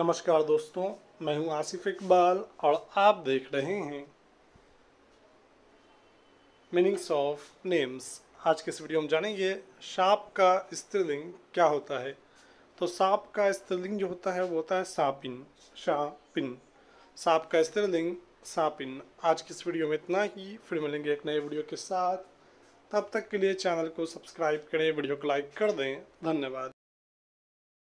नमस्कार दोस्तों, मैं हूँ आसिफ इकबाल और आप देख रहे हैं मीनिंग्स ऑफ़ नेम्स आज के इस वीडियो में जानेंगे सांप का स्त्रीलिंग क्या होता है। तो सांप का स्त्रीलिंग जो होता है, वो होता है सापिन शापिन सांप का स्त्रीलिंग, सापिन। आज की इस वीडियो में इतना ही। फिर मिलेंगे एक नए वीडियो के साथ। तब तक के लिए चैनल को सब्सक्राइब करें, वीडियो को लाइक कर दें। धन्यवाद।